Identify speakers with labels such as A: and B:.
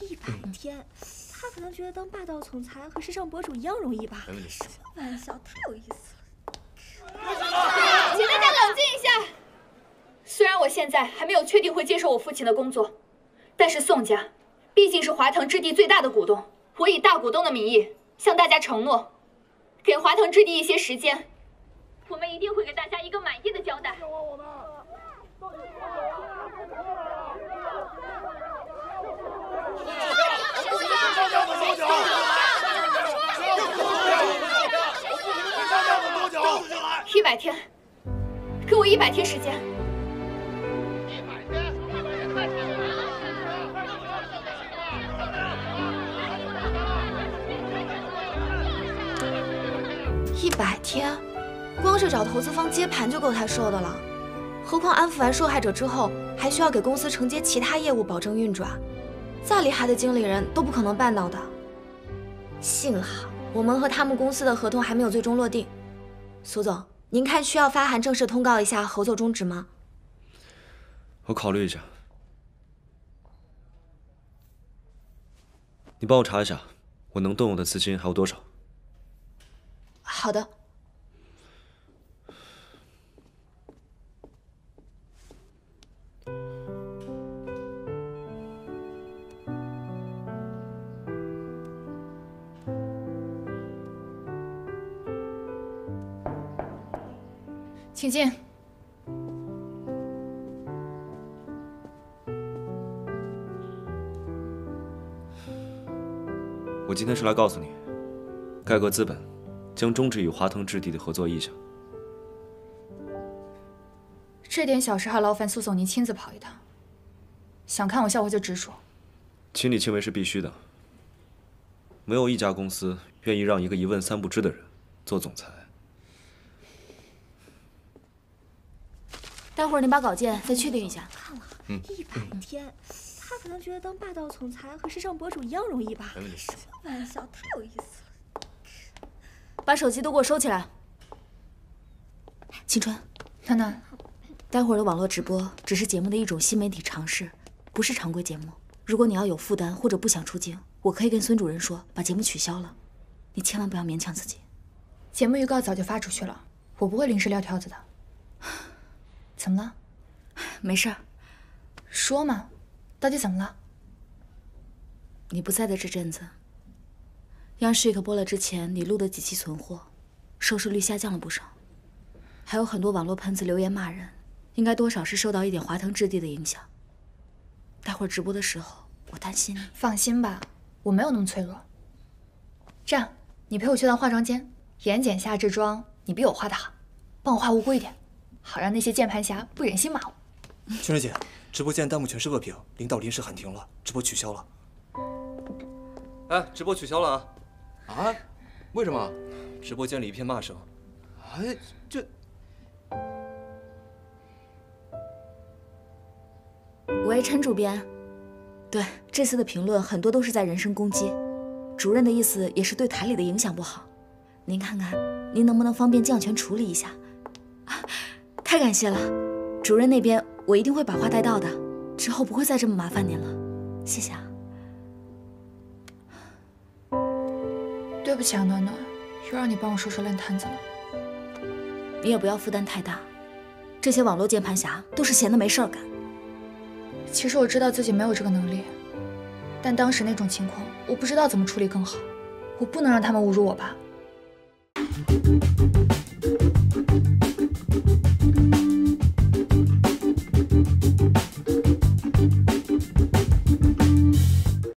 A: 一百天，他可能觉得当霸道总裁和时尚博主一样容易吧？
B: 没问题。
A: 开玩笑，太有意思了。
C: 请大家冷静一下。虽然我现在还没有确定会接受我父亲的工作，但是宋家毕竟是华腾置地最大的股东，我以大股东的名义向大家承诺，给华腾置地一些时间，我们一定会给大家一个满意的交百天，给我一百天时间。一百天，一百天太长了。
D: 一百天，光是找投资方接盘就够他受的了，何况安抚完受害者之后，还需要给公司承接其他业务，保证运转。再厉害的经理人都不可能办到的。幸好我们和他们公司的合同还没有最终落定。苏总，您看需要发函正式通告一下合作终止吗？
E: 我考虑一下。你帮我查一下，我能动用的资金还有多少？
D: 好的。
C: 请进。
E: 我今天是来告诉你，盖格资本将终止与华腾置地的合作意向。
C: 这点小事还劳烦苏总您亲自跑一趟。想看我笑话就直说。
E: 亲力亲为是必须的。没有一家公司愿意让一个一问三不知的人做总裁。
D: 待会儿你把稿件再确定一下。
A: 看了，一百天，他可能觉得当霸道总裁和时尚博主一样容易吧？
B: 没问题。
A: 开玩笑，太有意思了。
D: 把手机都给我收起来。青春，
C: 楠楠，
D: 待会儿的网络直播只是节目的一种新媒体尝试，不是常规节目。如果你要有负担或者不想出镜，我可以跟孙主任说把节目取消了。你千万不要勉强自己。
C: 节目预告早就发出去了，我不会临时撂挑子的。怎么了？
D: 没事儿。
C: 说嘛，到底怎么了？
D: 你不在的这阵子，央视可播了之前你录的几期存货，收视率下降了不少，还有很多网络喷子留言骂人，应该多少是受到一点华腾置地的影响。待会儿直播的时候，我担心你。
C: 放心吧，我没有那么脆弱。这样，你陪我去趟化妆间，眼睑下这妆你比我画的好，帮我画无辜一点。好让那些键盘侠不忍心骂我。
F: 青春姐，直播间弹幕全是恶评，领导临时喊停了，直播取消了。
G: 哎，直播取消了啊！
B: 啊？为什么？
G: 直播间里一片骂声。
B: 哎，这……
D: 喂，陈主编。对，这次的评论很多都是在人身攻击，主任的意思也是对台里的影响不好。您看看，您能不能方便降权处理一下？太感谢了，主任那边我一定会把话带到的，之后不会再这么麻烦您了，谢谢啊。
C: 对不起啊，暖暖，又让你帮我收拾烂摊子了。
D: 你也不要负担太大，这些网络键盘侠都是闲的没事儿干。
C: 其实我知道自己没有这个能力，但当时那种情况，我不知道怎么处理更好，我不能让他们侮辱我吧。